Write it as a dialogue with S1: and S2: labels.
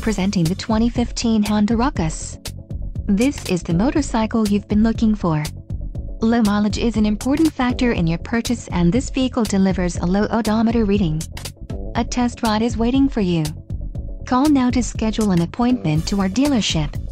S1: Presenting the 2015 Honda Ruckus. This is the motorcycle you've been looking for. Low mileage is an important factor in your purchase and this vehicle delivers a low odometer reading. A test ride is waiting for you. Call now to schedule an appointment to our dealership.